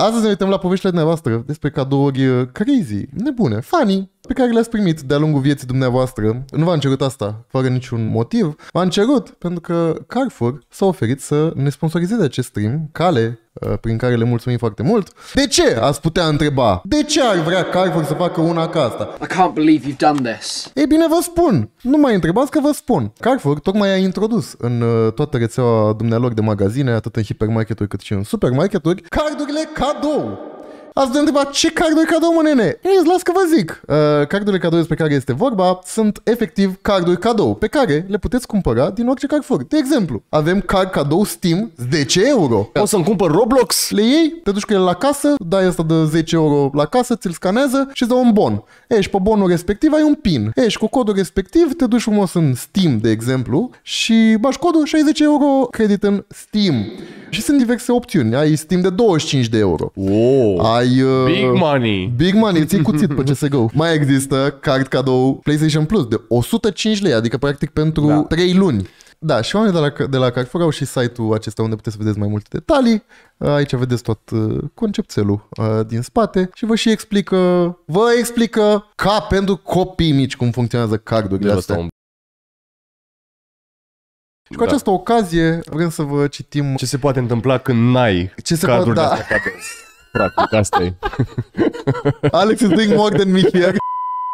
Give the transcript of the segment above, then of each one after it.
Astăzi ne uităm la poveștile dumneavoastră despre cadouri uh, crazy, nebune, funny, pe care le-ați primit de-a lungul vieții dumneavoastră. Nu v-am cerut asta fără niciun motiv. V-am cerut pentru că Carrefour s-a oferit să ne sponsorizeze acest stream, cale uh, prin care le mulțumim foarte mult. De ce, ați putea întreba? De ce ar vrea Carrefour să facă una ca asta? I can't believe you've done this. Ei bine, vă spun. Nu mai întrebați că vă spun. Carrefour tocmai a introdus în uh, toată rețeaua dumnealor de magazine, atât în hipermarketuri cât și în supermarketuri, cardurile cadou. Ați de întrebat ce carduri cadou, mă nene? Ei, îți las că vă zic. Uh, cardurile cadou despre care este vorba sunt efectiv carduri cadou, pe care le puteți cumpăra din orice Carrefour. De exemplu, avem card cadou Steam 10 euro. Poți să-mi cumpăr Roblox? Le iei, te duci cu el la casă, dai asta de 10 euro la casă, ți-l scanează și îți dă un bon. E, și pe bonul respectiv ai un pin. E, și cu codul respectiv te duci frumos în Steam, de exemplu, și bași codul 60 euro credit în Steam. Și sunt diverse opțiuni. Ai Steam de 25 de euro. Wow. Ai... Uh, Big money. Big money, ții cuțit pe CSGO. Mai există card cadou PlayStation Plus de 105 lei, adică practic pentru Da. 3 luni. Da, și oamenii de la, de la Carrefour au și site-ul acesta unde puteți să vedeți mai multe detalii. Aici vedeți tot uh, concepțelul uh, din spate și vă și explică, vă explică ca pentru copii mici cum funcționează cardurile De astea. ăsta un... Și cu această ocazie vrem să vă citim Ce se poate întâmpla când n-ai Ce se carduri poate- de da. astea cadou? Practic, asta e. Alex is doing more than me here.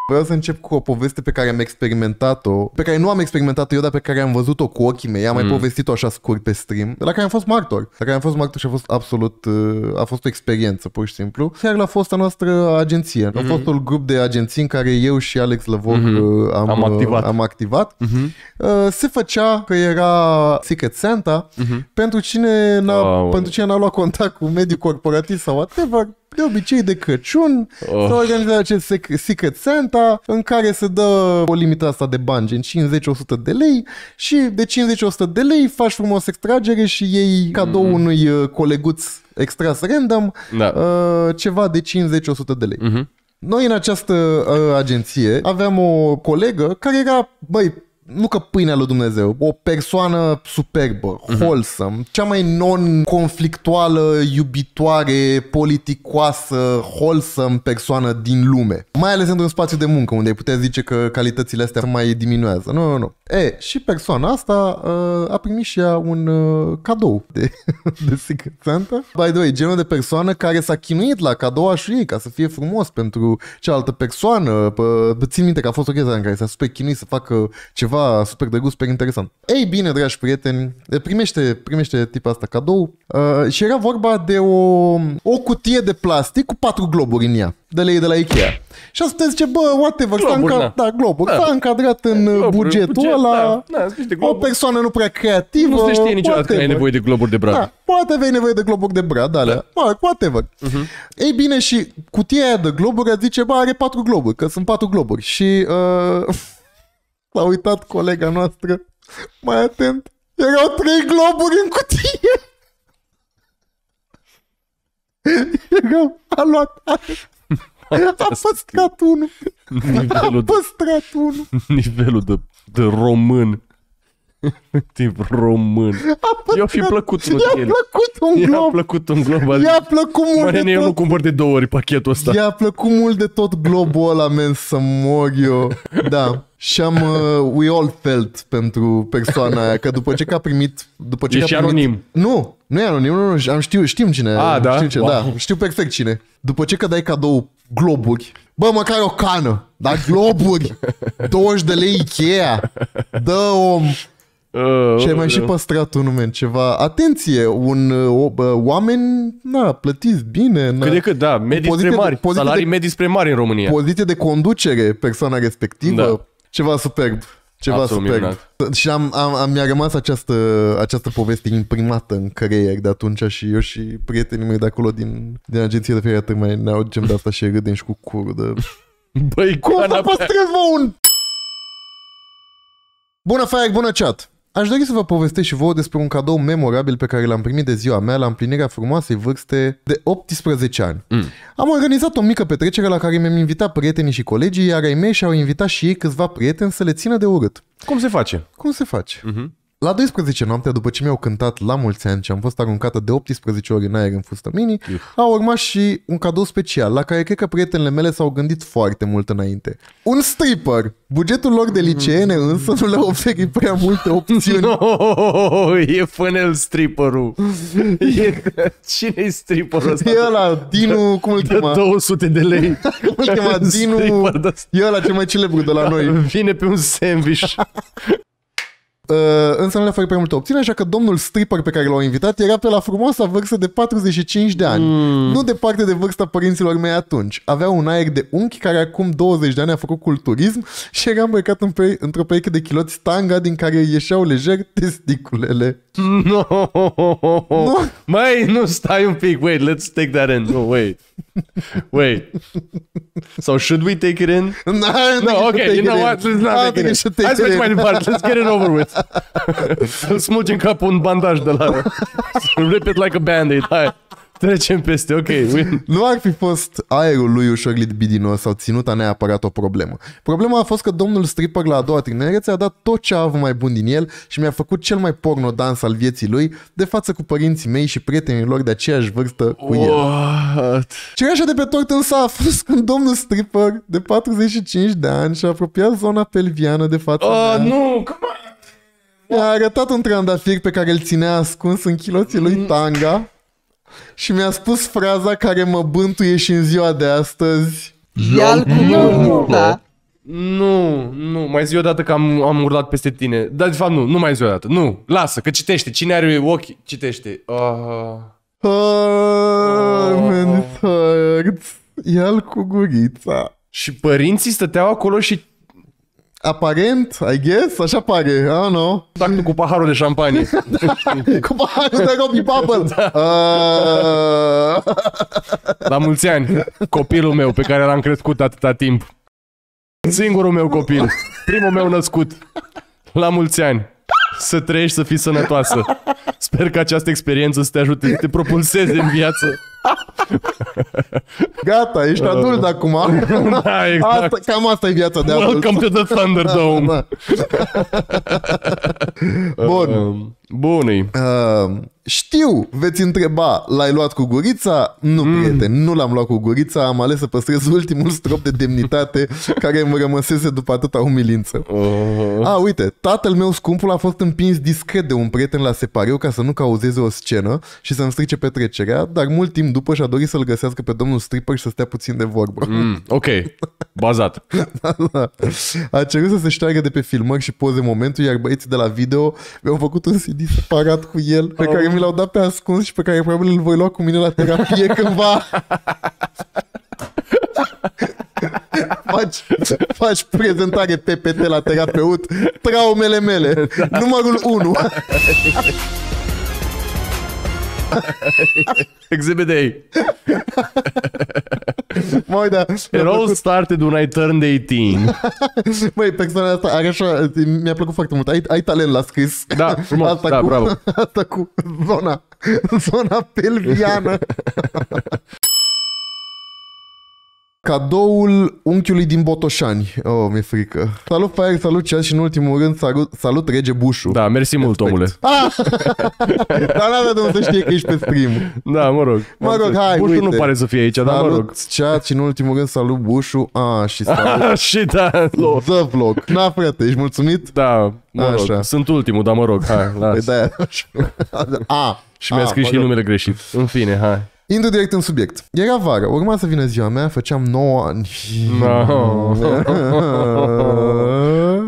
Vreau să încep cu o poveste pe care am experimentat-o, pe care nu am experimentat-o eu, dar pe care am văzut-o cu ochii mei. Am mai Mm. povestit-o așa scurt pe stream, la care am fost martor. La care am fost martor și a fost absolut, uh, a fost o experiență, pur și simplu. Chiar la fosta noastră agenție. A fost un grup de agenții în care eu și Alex Lăvor Mhm. uh, am, Am uh, activat. am activat. Mhm. Uh, se făcea că era Secret Santa Mhm. pentru cine n-a, Aoleu. pentru cine n-a luat contact cu mediul corporatist sau whatever, de obicei de Crăciun Oh. s-a organizat acest sec- Secret Santa în care se dă o limită asta de bani, gen 50-100 de lei și de 50-100 de lei faci frumos extragere și iei cadou Mhm. unui uh, coleguț extras random Da. uh, ceva de 50-100 de lei. Mhm. Noi în această uh, agenție aveam o colegă care era, băi, nu că pâinea lui Dumnezeu, o persoană superbă, wholesome, cea mai non-conflictuală, iubitoare, politicoasă, wholesome persoană din lume. Mai ales într-un spațiu de muncă, unde ai putea zice că calitățile astea mai diminuează. Nu, nu, nu. E, și persoana asta uh, a primit și ea un uh, cadou de, de Secret Santa. By the way, genul de persoană care s-a chinuit la cadouașul ei ca să fie frumos pentru cealaltă persoană. Pă, țin minte că a fost o chestie în care s-a super chinuit să facă ceva super drăguț, super interesant. Ei bine, dragi prieteni, primește, primește tipul asta cadou uh, și era vorba de o, o cutie de plastic cu patru globuri în ea, de lei de la Ikea. Și asta zice, bă, whatever, s-a Globuri, înca- da. da, globuri, Da. s-a încadrat în uh, Globuri, bugetul buget, ăla, da. Da, sunt niște o globuri. persoană nu prea creativă, Nu se știe niciodată că ai whatever. nevoie de globuri de brad. Da, poate aveai nevoie de globuri de brad, alea. Da. whatever. Uh-huh. Ei bine, și cutia aia de globuri a zice, bă, are patru globuri, că sunt patru globuri. Și uh, s-a uitat colega noastră, mai atent, erau trei globuri în cutie. Erau, a luat, a, a păstrat unul, a Nivelul de, păstrat unul, nivelul de, de român. Tip român. a păstrat. I-a fi plăcut unul I-a de el. plăcut un I-a glob. plăcut un glob. I-a plăcut Mă, mult de nene, eu tot. nu cumpăr de două ori pachetul ăsta. I-a plăcut mult de tot globul ăla, men, să mor eu. Da. Și am, uh, we all felt pentru persoana aia, că după ce că a primit... După ce E că a și primit, anonim. Nu, nu e anonim, nu, nu, am știu, știm cine. A, da? Știu, cine, Wow. da, știu perfect cine. După ce că dai cadou globuri, bă, măcar o cană, dar globuri, 20 de lei Ikea, dă om. Uh, Și ai mai și păstrat un nume, ceva. Atenție, un, uh, o, bă, oameni, na, plătiți bine. Na. Cât de cât, da, medii poziție spre de- mari. poziție Salarii de- medii spre mari în România. poziție de conducere persoana respectivă, Da. Ceva superb. Ceva Absolut superb. minunat. Și am, am, am, mi-a rămas această, această poveste imprimată în creier de atunci și eu și prietenii mei de acolo din, din agenție de ferie mai ne audem de asta și râdem și cu curul de... Băi, Cum să canapea. păstrez, mă, un... Bună, Faiac, bună, chat! Aș dori să vă povestesc și vouă despre un cadou memorabil pe care l-am primit de ziua mea la împlinirea frumoasei vârste de 18 ani. Mm. Am organizat o mică petrecere la care mi-am invitat prietenii și colegii, iar ai mei și-au invitat și ei câțiva prieteni să le țină de urât. Cum se face? Cum se face? Mhm. La 12 noaptea, după ce mi-au cântat la mulți ani și am fost aruncată de 18 ori în aer în fustă mini, a urmat și un cadou special, la care cred că prietenele mele s-au gândit foarte mult înainte. Un stripper! Bugetul lor de liceene însă nu le-a oferit prea multe opțiuni. No, e fânel stripperul. E... Cine-i stripperul ăsta? E ăla, Dinu, cum îl De chema? 200 de lei. Cum îl chema? Dinu... Stripper de E ăla cel mai celebru de la noi. Vine pe un sandwich. Uh, însă nu le oferă prea multe opțiuni, așa că domnul stripper pe care l-au invitat era pe la frumoasa vârstă de 45 de ani. Mm. Nu departe de vârsta părinților mei atunci. Avea un aer de unchi care acum 20 de ani a făcut culturism și era îmbrăcat în pe- într-o pereche de chiloți tanga din care ieșeau lejer testiculele. No. Mai, nu, stai un pic. Wait, let's take that in. No, wait. Wait. So should we take it in? No, no ok, you know what? Let's not take it in. Hai să mergem mai departe. Let's get it over with. Să smulgem capul un bandaj de la... Rip it like a band-aid. Hai. Trecem peste, ok. We... Nu ar fi fost aerul lui ușor libidinos sau ținuta neapărat o problemă. Problema a fost că domnul stripper la a doua tinerețe a dat tot ce a avut mai bun din el și mi-a făcut cel mai porno dans al vieții lui de față cu părinții mei și prietenii lor de aceeași vârstă cu el. What? Cereașa de pe tort însă a fost când domnul stripper de 45 de ani și-a apropiat zona pelviană de față Oh, mea. nu! Come on! Mi-a arătat un trandafir pe care îl ținea ascuns în chiloții lui tanga și mi-a spus fraza care mă bântuie și în ziua de astăzi. Ia-l cu gurița. Nu, nu, mai zi o dată că am, am urlat peste tine. Dar de fapt nu, nu mai zi o dată. Nu, lasă, că citește. Cine are ochi, citește. Uh... Oh, man, it hurts. Ia-l cu gurița. Și părinții stăteau acolo și Aparent, I guess, așa pare, I don't know. tactul cu paharul de șampanie. Cu paharul de Robbie Bubble. Uh, La mulți ani, copilul meu pe care l-am crescut atâta timp. Singurul meu copil, primul meu născut. La mulți ani. Să trăiești, să fii sănătoasă. Sper că această experiență să te ajute să te propulseze în viață. Gata, ești adult acum. Da, exact. Asta, cam asta e viața de adult. Welcome to the Thunderdome. Da. Bun. Um, Bunii. Uh, știu, veți întreba, l-ai luat cu gurița? Nu, mm. prieten, nu l-am luat cu gurița, am ales să păstrez ultimul strop de demnitate care îmi rămăsese după atâta umilință. Uh, A, uite, tatăl meu scumpul a fost împins discret de un prieten la separeu ca să nu cauzeze o scenă și să-mi strice petrecerea, dar mult timp după și-a dorit să-l găsească pe domnul stripper și să stea puțin de vorbă. mm, ok, bazat. A cerut să se șteargă de pe filmări și poze momentul, iar băieții de la video mi-au făcut un CD separat cu el, pe care mi l-au dat pe ascuns și pe care probabil îl voi lua cu mine la terapie cândva. faci, faci prezentare PPT la terapeut, traumele mele, numărul 1. Exhibit A. Măi, da, It all started when I turned 18. Măi, persoana asta are așa, mi-a plăcut foarte mult. Ai, ai talent la scris. Da, frumos, asta da, cu, bravo. Asta cu zona, zona pelviană. Cadoul unchiului din Botoșani. Oh, mi-e frică. Salut, Fire, salut, Ceas și în ultimul rând salut, salut Rege Bușu. Da, mersi mult, omule. Ah! Dar n-avea de unde să știe că ești pe stream. Da, mă rog. Mă rog, hai, Bușul uite. nu pare să fie aici, dar mă rog. Salut, Ceas și în ultimul rând salut Bușu. Ah, și salut și da, lo- The Vlog. Na, frate, ești mulțumit? da, mă rog. Așa. Sunt ultimul, dar mă rog, hai, Păi las. de-aia. A, Și mi-a a, scris mă și rog. numele greșit. În fine, hai. Intru direct în subiect. Era vară, urma să vină ziua mea, făceam 9 ani.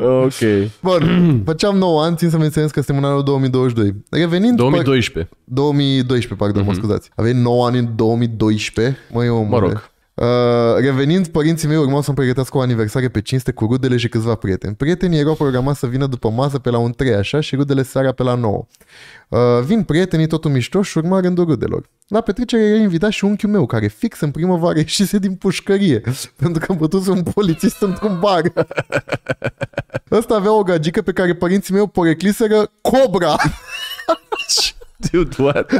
ok. Bun, făceam 9 ani, țin să menționez că suntem în anul 2022. Revenind... 2012. 2012, pardon, mă scuzați. Aveai 9 ani în 2012? Măi, omule. Mă rog. Uh, revenind, părinții mei urmau să-mi pregătească o aniversare pe cinste cu rudele și câțiva prieteni. Prietenii erau programați să vină după masă pe la un 3 așa și rudele seara pe la 9. Uh, vin prietenii, totul mișto și urma rândul rudelor. La petrecere era invitat și unchiul meu, care fix în primăvară ieșise din pușcărie, pentru că bătuse un polițist într-un bar. Ăsta avea o gagică pe care părinții mei o porecliseră Cobra. Dude, what?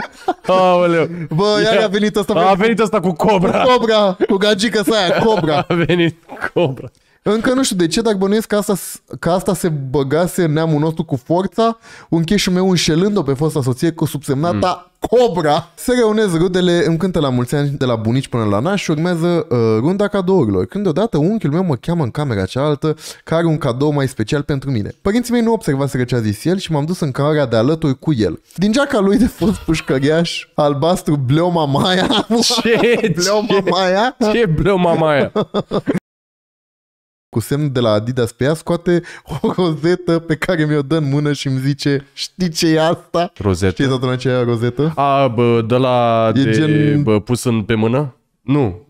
Aoleu. Bă, iar a venit ăsta A venit asta cu cobra. Cobra, cu gagică sa aia, Cobra. A venit cobra. Încă nu știu de ce, dar bănuiesc că asta, că asta se băgase în neamul nostru cu forța, un cheșul meu înșelând-o pe fosta soție cu subsemnata mm. Cobra. Se reunez rudele, îmi cântă la mulți ani de la bunici până la naș și urmează uh, runda cadourilor. Când deodată unchiul meu mă cheamă în camera cealaltă care are un cadou mai special pentru mine. Părinții mei nu observaseră ce a zis el și m-am dus în camera de alături cu el. Din geaca lui de fost pușcăriaș, albastru, bleoma Maia. Ce? bleoma Maia. Ce bleoma Maia? cu semn de la Adidas pe ea, scoate o rozetă pe care mi-o dă în mână și îmi zice, știi ce e asta? Rozetă? Știi toată aceea rozetă? A, bă, de la E de, gen- bă, pus în, pe mână? Nu,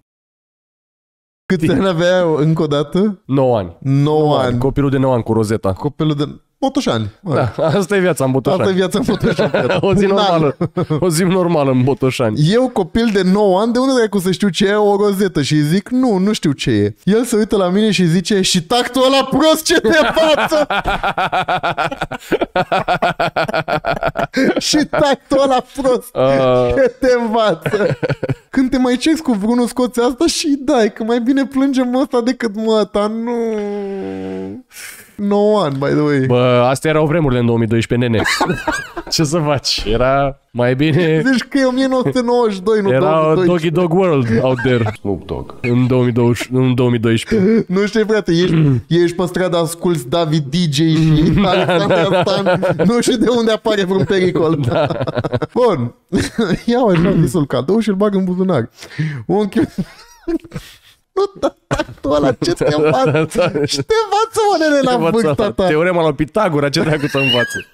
Câți ani avea încă o dată? 9 ani. 9 ani. Copilul de 9 ani cu rozeta. Copilul de... Botoșani. Da, asta e viața în Asta e Botoșani. viața în Botoșani. O zi Un an. normală. O zi normală în Botoșani. Eu, copil de 9 ani, de unde dracu să știu ce e o rozetă? Și îi zic, nu, nu știu ce e. El se uită la mine și zice, și tactul ăla prost ce te față! și tactul ăla prost Uh, ce te învață! Când te mai ceri cu vreunul, scoți asta și dai, că mai bine plângem ăsta decât măta, nu... 9 ani, by the way. bă, astea erau vremurile în 2012, nene. Ce să faci? Era mai bine... Zici că e 1992, nu Era 2012. Doggy Dog World out there. Snoop Dogg. În, 2020, în 2012. Nu știi, frate, ești, ești pe stradă, asculti David DJ și Alexandra Stan, nu știu de unde apare vreun pericol. Bun, iau așa zisul cadou și îl bag în buzunar. Unchiul... Nu, da, tactul ăla, ce te învață? Și te învață, mă, nene, la vârsta ta. Teorema lui Pitagora, ce dracu să învață?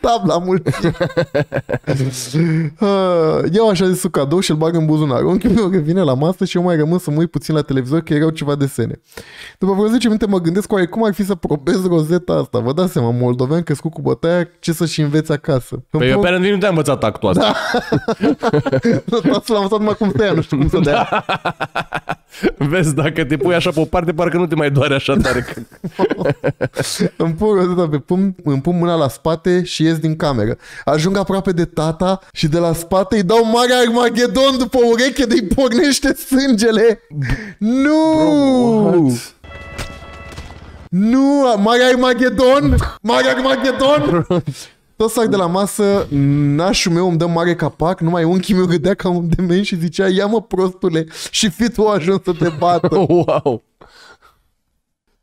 Tabla mult. Uh, Iau așa zisul cadou și îl bag în buzunar. Unchiul meu revine la masă și eu mai rămân să mă uit puțin la televizor că erau ceva desene. După vreo 10 minute mă gândesc oare cum ar fi să probez rozeta asta. Vă dați seama, moldovean crescut cu bătaia, ce să-și înveți acasă. Păi eu pe nu te-am învățat actul ăsta. Tatăl l-am învățat numai cum să ia, nu știu cum să dea. Vezi, dacă te pui așa pe o parte, parcă nu te mai doare așa tare. Îmi pun rozeta pe pumn, îmi pun mâna la spate și ies din cameră. Ajung aproape de tata și de la spate îi dau mare Armagedon după ureche de-i pornește sângele. Nu! Nu, mare Armagedon! Mare Armagedon! Tot sac de la masă, nașul meu îmi dă mare capac, numai unchii meu râdea ca un dement și zicea, ia mă prostule, și fi tu ajuns să te bată. wow.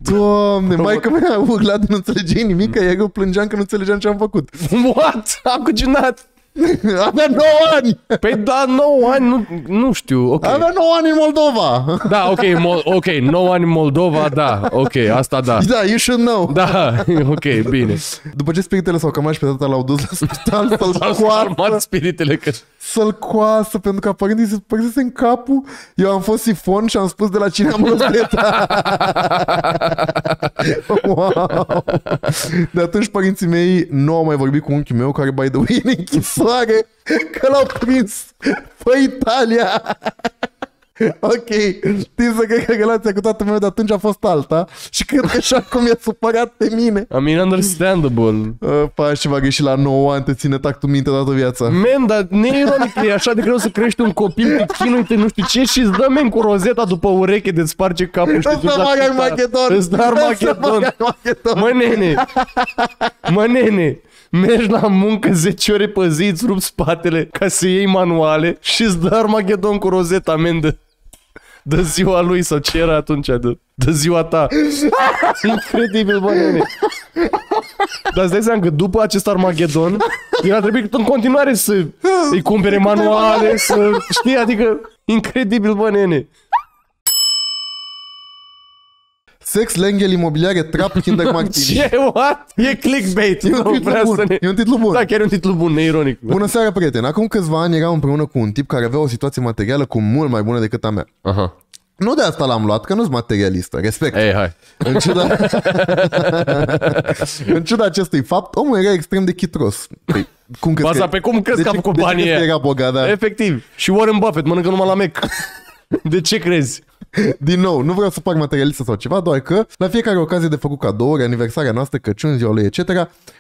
Doamne, maica mea a urlat de nu înțelegeai nimic, iar eu plângeam că nu înțelegeam ce am făcut. What? Am cucinat. Avea 9 ani! Păi da, 9 ani, nu, nu știu, ok. Avea 9 ani în Moldova! Da, ok, Mol- ok, 9 ani în Moldova, da, ok, asta da. Da, you should know. Da, ok, bine. După ce spiritele s-au cămat și pe tata l-au dus la spital să-l S-au coasă, calmat spiritele că... să-l coasă, pentru că părinții se părinții în capul. Eu am fost sifon și am spus de la cine am rozeta. wow. De atunci părinții mei nu au mai vorbit cu unchiul meu, care, by the way, e în închisoare, că l-au prins pe Italia. Ok, știți să cred că relația cu tatăl meu de atunci a fost alta și cred că și acum e supărat pe mine. I mean, understandable. Uh, pa, și va greși la 9 ani, te ține tactul minte toată viața. Men, dar neironic, e așa de greu să crești un copil, te chinui, te nu știu ce și îți dă men cu rozeta după ureche de sparge capul și te Îți duci dă la mare spital. Armagedon! Îți dă Armagedon! Armagedon! Mă, nene! Mă, nene! Mergi la muncă 10 ore pe zi, îți rup spatele ca să iei manuale și îți dă Armagedon cu rozeta, men, de, de ziua lui sau ce era atunci, de, de ziua ta. Incredibil, bă, nene. Dar îți dai seama că după acest Armagedon, el a trebuit în continuare să îi cumpere manuale, să știi, adică incredibil, bă, nene. Sex, lenghel, imobiliare, trap, kinder, martini. Ce? What? E clickbait. E un Nu titlu vrea bun. să ne... E un titlu bun. Da, chiar e un titlu bun, neironic. Bună seara, prieteni! Acum câțiva ani eram împreună cu un tip care avea o situație materială cu mult mai bună decât a mea. Aha. Nu de asta l-am luat, că nu-s materialistă, respect. Ei, hai. În ciuda... în ciuda acestui fapt, omul era extrem de chitros. Păi, cum crezi Baza că... pe cum crezi de că a ce- făcut de ce banii crezi că ăia? era bogat, da? Efectiv. Și Warren Buffett mănâncă numai la Mac. De ce crezi? Din nou, nu vreau să fac materialistă sau ceva, doar că la fiecare ocazie de făcut cadouri, aniversarea noastră, Crăciun, ziua lui, etc.,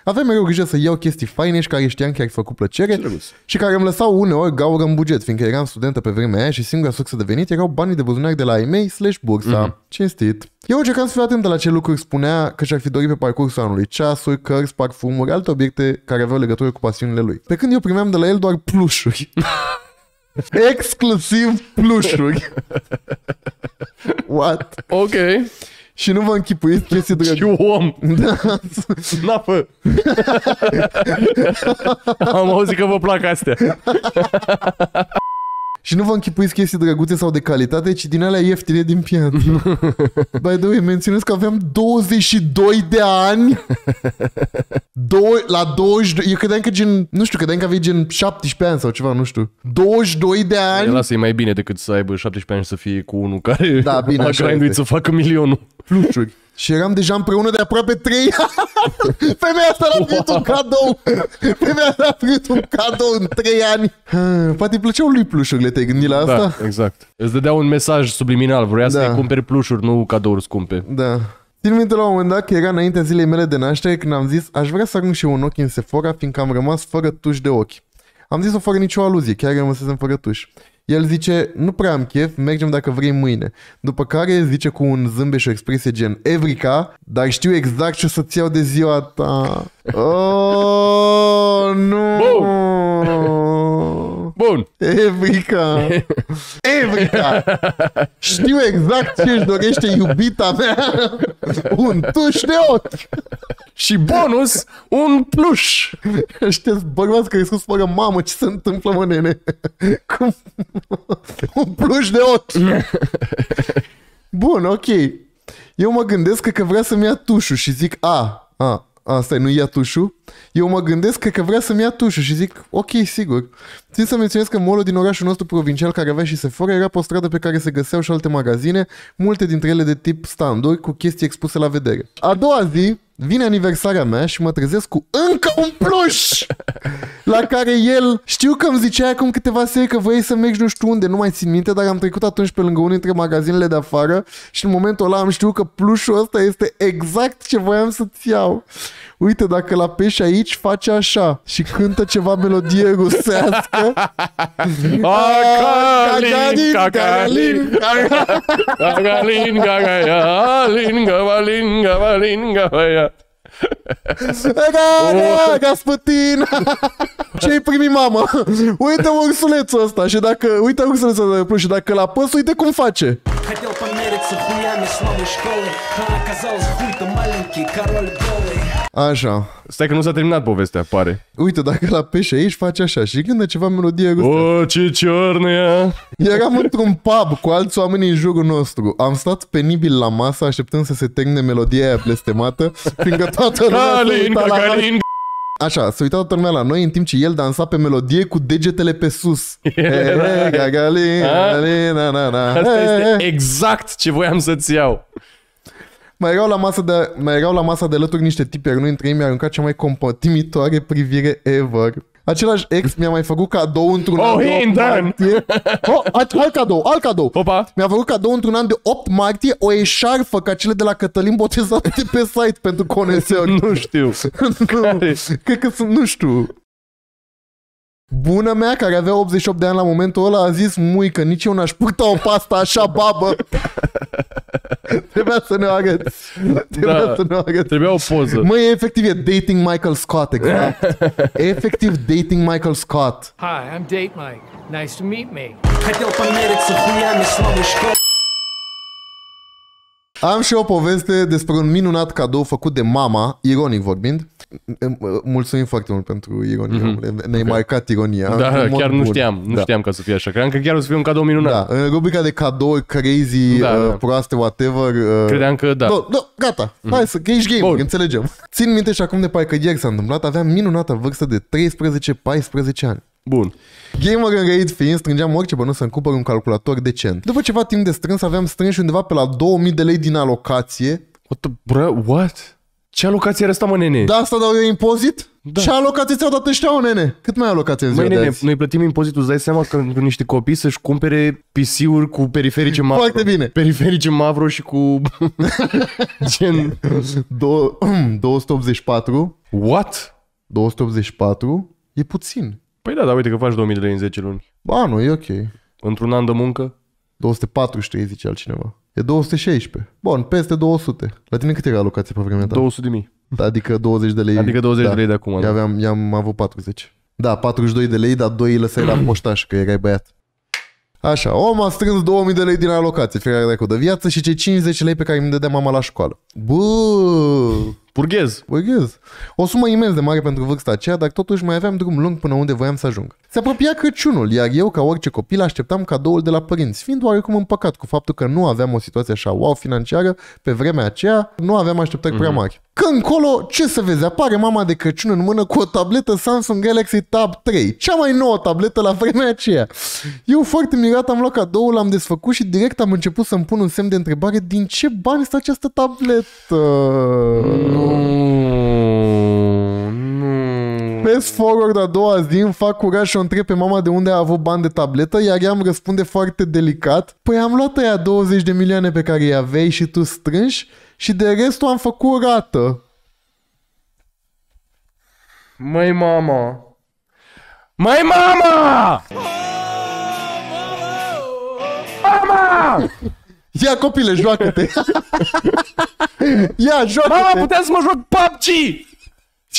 aveam mereu grijă să iau chestii faine și care știam că ar fi făcut plăcere drăguț. și care îmi lăsau uneori gaură în buget, fiindcă eram studentă pe vremea aia și singura sursă de venit erau banii de buzunar de la ai mei slash bursa. Mm-hmm. Cinstit. Eu încercam să fiu atent la ce lucruri spunea că și-ar fi dorit pe parcursul anului. Ceasuri, cărți, parfumuri, alte obiecte care aveau legătură cu pasiunile lui. Pe când eu primeam de la el doar plușuri. Exclusiv plușuri. What? Ok. Și nu vă închipuiți chestii Ce drăguțe. om. Da. Na, fă. Am auzit că vă plac astea. Și nu vă închipuiți chestii drăguțe sau de calitate, ci din alea ieftine din piață. By the way, menționez că aveam 22 de ani. Doi, la 22, eu credeam că gen, nu știu, credeam că aveai gen 17 ani sau ceva, nu știu. 22 de ani. Lasă, e mai bine decât să aibă 17 ani și să fie cu unul care Da, bine, a așa grinduit este. să facă milionul. plușuri. Și eram deja împreună de aproape 3 ani. Femeia asta l-a primit un cadou. Femeia asta a primit un cadou în 3 ani. Ha, Poate îi plăceau lui plușurile, te-ai gândit la asta? Da, exact. Îți dădea un mesaj subliminal. Vrea Da. să-i cumperi plușuri, nu cadouri scumpe. Da. Țin minte la un moment dat că era înaintea zilei mele de naștere când am zis aș vrea să arunc și eu un ochi în Sephora fiindcă am rămas fără tuș de ochi. Am zis-o fără nicio aluzie, chiar rămăsesem fără tuș. El zice, nu prea am chef, mergem dacă vrei mâine. După care zice cu un zâmbet și o expresie gen, Evrica, dar știu exact ce o să-ți iau de ziua ta. Oh, nu! Bun. Evrica! Evrica! Știu exact ce își dorește iubita mea! Un tuș de ochi! Și bonus, un pluș. Știți, bărbați care spus fără mamă, ce se întâmplă, mă, nene? Cum? Un pluș de ochi! Bun, ok. Eu mă gândesc că, că vrea să-mi ia tușul și zic, a, a, asta nu ia tușul? Eu mă gândesc că, că vrea să-mi ia tușul și zic, ok, sigur. Țin să menționez că molul din orașul nostru provincial care avea și Sephora era pe o stradă pe care se găseau și alte magazine, multe dintre ele de tip standuri cu chestii expuse la vedere. A doua zi, vine aniversarea mea și mă trezesc cu încă un pluș! La care el, știu că îmi zicea acum câteva serii că vrei să mergi nu știu unde, nu mai țin minte, dar am trecut atunci pe lângă unul dintre magazinele de afară și în momentul ăla am știut că plușul ăsta este exact ce voiam să-ți iau Uite, dacă l apeși aici, face așa și cântă ceva melodie rusească. Cagalin, cagalin, cagalin, cagalin, cagalin, cagalin, cagalin. Raga, Gasputin! Ce-ai primit, mama? Uite ursulețul ăsta și dacă... Uite ursulețul ăsta de pluș și dacă l apăs, uite cum face. Хотел помериться хуями с новой школы А оказалось хуй-то маленький, король голый Așa. Stai că nu s-a terminat povestea, pare. Uite, dacă l apeși aici, face așa și cântă ceva melodie rusă. O, ce ciornea! Eram într-un pub cu alți oameni în jurul nostru. Am stat penibil la masă așteptând să se termine melodia aia blestemată, fiindcă toată lumea se Cagalin, uita la cagalin, Așa, se uita toată lumea la noi în timp ce el dansa pe melodie cu degetele pe sus. He, he, gagali, gagali, na, na, na. Asta He, este he. exact ce voiam să-ți iau. Mai erau la masă de, mai erau la masa de alături niște tipi, iar noi între ei mi-a aruncat cea mai compotimitoare privire ever. Același ex mi-a mai făcut cadou într-un Oh, an de he 8 ain't done. martie. Oh, alt, alt cadou, alt cadou. Opa! Mi-a făcut cadou într-un an de 8 martie o eșarfă ca cele de la Cătălin Botezat de pe site pentru coneseori. Nu știu. Care? Cred că sunt, nu știu. Bună mea, care avea 88 de ani la momentul ăla, a zis mui că nici eu n-aș purta o pasta așa babă. Trebuia să ne arăți. Trebuia Da. să ne arăți. Trebuia o poză. Măi, efectiv e dating Michael Scott, exact. efectiv dating Michael Scott. Hi, I'm Date Mike. Nice to meet me. Хотел помериться хуями с новой школы Am și o poveste despre un minunat cadou făcut de mama, ironic vorbind. Mulțumim foarte mult pentru ironie. Mm-hmm. Ne-ai marcat ironia. Da, în mod chiar nu bun. știam. Nu da. știam că să fie așa. Credeam că chiar o să fie un cadou minunat. Da, în rubrica de cadouri crazy, Da, da, uh, da. proaste, whatever. Uh, Credeam că da. No, no, gata, mm-hmm. hai să, că ești gamer, Bun. înțelegem. Țin minte și acum de parcă ieri s-a întâmplat, aveam minunata vârstă de 13-14 ani. Bun. Gamer înrăit fiind, strângeam orice bănuț să-mi cumpăr un calculator decent. După ceva timp de strâns, aveam strâns undeva pe la 2000 de lei din alocație What the, bro, what? Ce alocație are asta, mă, nene? Da, asta dau eu impozit? Da. Ce alocație ți-au dat ăștia, o nene? Cât mai ai alocație în ziua Măi, de nene, azi? noi plătim impozitul, îți dai seama că pentru niște copii să-și cumpere PC-uri cu periferice Mavro. Foarte bine. Periferice Mavro și cu gen... Do- 284. What? 284 e puțin. Păi da, dar uite că faci 2000 de lei în 10 luni. Ba, nu, e ok. Într-un an de muncă? 243, zice altcineva. E 216. Bun, peste 200. La tine cât era alocație pe vremea ta? 200 de mii. Adică 20 de lei. Adică 20 de lei de acum, Eu da. aveam, i-am avut 40. Da, 42 de lei, dar 2 îi lăsai la poștaș, că erai băiat. Așa, om a strâns 2000 de lei din alocație, fiecare de de viață și cei 50 lei pe care mi dădea mama la școală. Bă, Purghez. Băghez. O sumă imens de mare pentru vârsta aceea, dar totuși mai aveam drum lung până unde voiam să ajung. Se apropia Crăciunul, iar eu, ca orice copil, așteptam cadoul de la părinți, fiind oarecum împăcat cu faptul că nu aveam o situație așa wow financiară, pe vremea aceea nu aveam așteptări prea mari. Că încolo, ce să vezi, apare mama de Crăciun în mână cu o tabletă Samsung Galaxy Tab 3, cea mai nouă tabletă la vremea aceea. Eu foarte mirat am luat cadoul, l-am desfăcut și direct am început să-mi pun un semn de întrebare din ce bani este această tabletă. Nu, nu. Fast forward a doua zi, îmi fac curaj și o întreb pe mama de unde a avut bani de tabletă, iar ea îmi răspunde foarte delicat, păi am luat aia 20 de milioane pe care îi aveai și tu strânși și de restul am făcut rată. Măi, mama! Măi, mama! Mama! Ia copile, joacă-te! Ia, Mama, joacă-te! puteam să mă joc PUBG!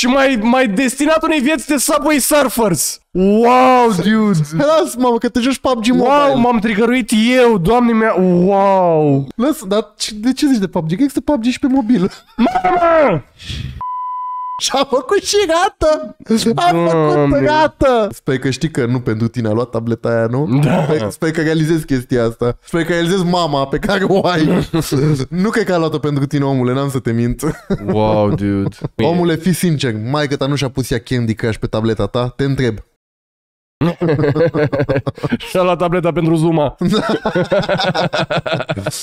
Și mai, mai destinat unei vieți de Subway Surfers. Wow, dude! Lasă, mamă, că te joci PUBG Mobile. Wow, m-am trigăruit eu, doamne mea, wow! Lasă, dar ce- de ce zici de PUBG? Că există PUBG și pe mobil. Mama! Și a făcut și rată! A făcut Doamne. rată! Sper că știi că nu pentru tine a luat tableta aia, nu? Da. Sper, sper că realizezi chestia asta. Sper că realizezi mama pe care o ai. nu cred că a luat-o pentru tine, omule, n-am să te mint. Wow, dude. Omule, fii sincer, mai că ta nu și-a pus ea Candy Crush pe tableta ta? Te întreb. Și-a luat tableta pentru Zuma.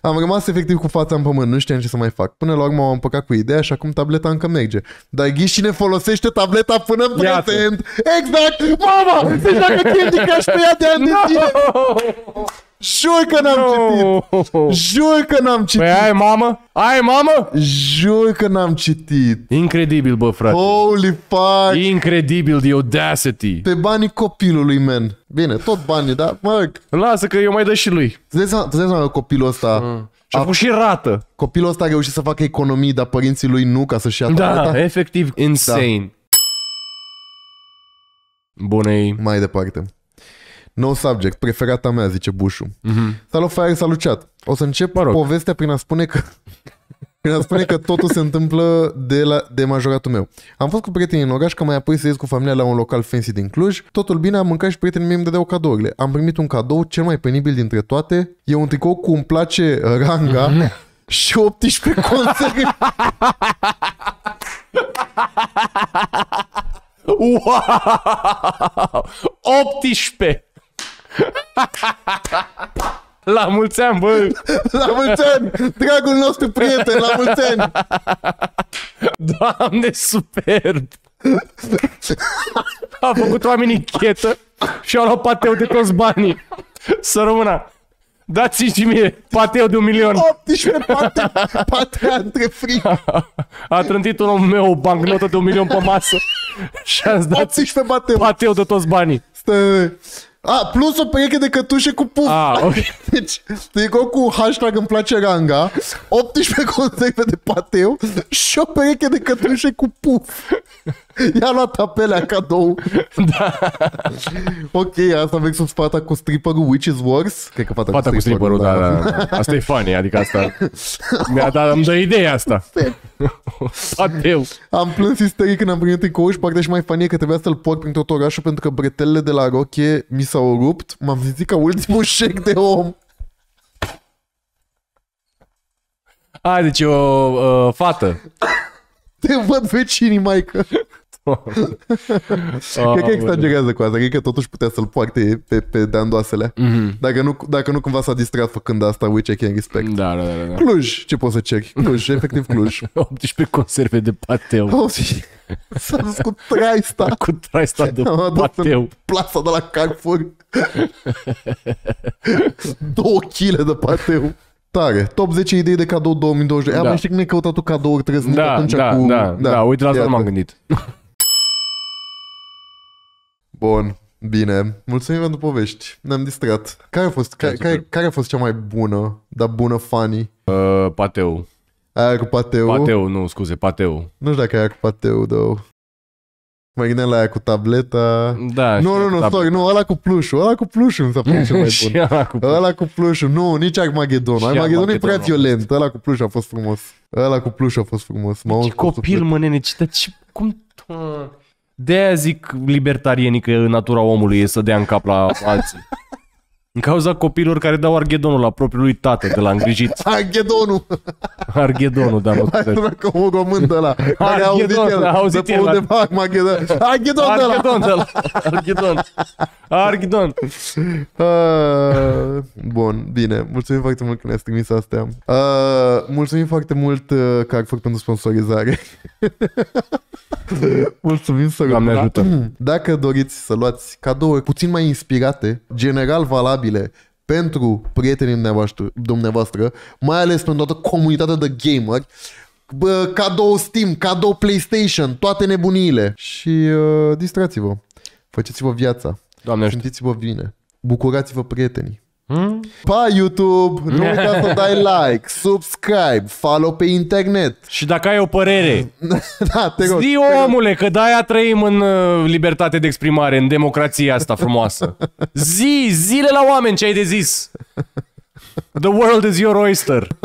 Am rămas efectiv cu fața în pământ, nu știam ce să mai fac. Până la urmă am împăcat cu ideea și acum tableta încă merge. Dar ghiși cine folosește tableta până în Iată. prezent? Exact! Mama! Se joacă Candy Crush pe ea de ani de zile! Jur că n-am citit! Jur că n-am citit! Păi ai mamă? Ai mamă? Jur că n-am citit! Incredibil, bă, frate. Holy fuck! Incredibil, the audacity. Pe banii copilului, man. Bine, tot banii, dar mă rog. Lasă că eu mai dă și lui. Îți dai seama, îți dai seama că copilul ăsta, Și a făcut și rată. copilul ăsta a reușit să facă economii, dar părinții lui nu, ca să-și ia tableta? Da, efectiv insane. Bună ei. Mai departe. No subject, preferata mea, zice Bușu. Mm-hmm. Salut, Fire, salut chat. O să încep Mă rog. povestea prin a spune că prin a spune că totul se întâmplă de, la, de majoratul meu. Am fost cu prietenii în oraș, că mai apoi să ies cu familia la un local fancy din Cluj. Totul bine, am mâncat și prietenii mei îmi dădeau cadourile. Am primit un cadou cel mai penibil dintre toate. E un tricou cu îmi place ranga și 18 conserve. Wow! 18! La mulți ani, bă! La mulți ani! Dragul nostru prieten, la mulți ani! Doamne, superb! A făcut oamenii chetă și au luat pateu de toți banii. Să rămână. Dați-mi și mie pateu de un milion. 18 pate, pate între frig. A trântit unul meu o bancnotă de un milion pe masă și ați dat 18 bateu. pateu de toți banii. Stă... A, plus o pereche de cătușe cu puf. Ah, ok. Deci, tricou cu hashtag îmi place ranga, 18 conserve de pateu și o pereche de cătușe cu puf. I-a luat apelea cadou. Da. ok, asta merg sub fata cu stripperul Which is Worse. Cred că fata, Fata cu stripperul, da, da, da. Asta e funny, adică asta... Mi-a dat, îmi dă ideea asta. Pateu. Am plâns isteric când am primit tricou și partea și mai fanie că trebuia să-l port prin tot orașul pentru că bretelele de la rochie mi s-au rupt. M-am simțit ca ultimul șec de om. A, deci o uh, fată. Te văd vecinii, maică. Cred că exagerează cu asta. Cred că totuși putea să-l poarte pe, pe dandoasele. Mhm. Dacă, nu, dacă nu cumva s-a distrat făcând asta, which I can respect. Da, da, da, da. Cluj, ce poți să ceri? Cluj, efectiv Cluj. 18 conserve de pateu. Oh, și- S-a dus cu traista. Cu traista de Am adus pateu. în plasa de la Carrefour. Două kg de pateu. Tare. Top 10 idei de cadou 2020. Da. Da. Am știi cum ai căutat tu cadouri trăznite Da, atunci da, cu... da, da, uite la asta nu iată. m-am gândit. Bun, bine. Mulțumim pentru povești. Ne-am distrat. Care a fost, care, care, care a fost cea mai bună, dar bună funny? Uh, pateu. Aia cu pateu. Pateu, nu, scuze, pateu. Nu știu dacă aia cu pateu, though. Mă gândeam la aia cu tableta. Da. nu, și nu, nu, tab- sorry, nu, ăla cu plușul. Ăla cu plușul mi s-a părut cel mai și bun. ăla cu... Ăla cu plușul, nu, nici Armageddon. Și Armageddon e prea Armageddon a violent. Ăla cu plușul a fost frumos. Ăla cu plușul a fost frumos. M-a Ce umplut copil, sufletul. mă, nene, ce, dar ce, cum... De-aia zic libertarienii că natura omului e să dea în cap la alții. În cauza copilor care dau arghedonul la propriul lui tată de la îngrijit. Armageddonul! Arghedonul, da, nu Hai să trebuie. că un român de la care a auzit Armageddon, el. a auzit de pe el la- undeva Armageddon. Armageddon de la! Arghedon de la... Arghedon. Arghedon. Uh, bun, bine. Mulțumim foarte mult că ne-ați trimis astea. Uh, mulțumim foarte mult uh, Carrefour pentru sponsorizare. mulțumim să Doamne ajută. Dacă doriți să luați cadouri puțin mai inspirate, general valabile pentru prietenii dumneavoastră, dumneavoastră mai ales pentru toată comunitatea de gameri, bă, cadou Steam, cadou PlayStation, toate nebuniile. Și uh, distrați-vă. Faceți-vă viața. Doamne ajută. Simțiți-vă bine. Bucurați-vă prietenii. Hmm? Pa YouTube, nu uita să dai like, subscribe, follow pe internet. Și dacă ai o părere, da, te rog. zi omule, că de-aia trăim în uh, libertate de exprimare, în democrația asta frumoasă. Zi, zile la oameni ce ai de zis. The world is your oyster.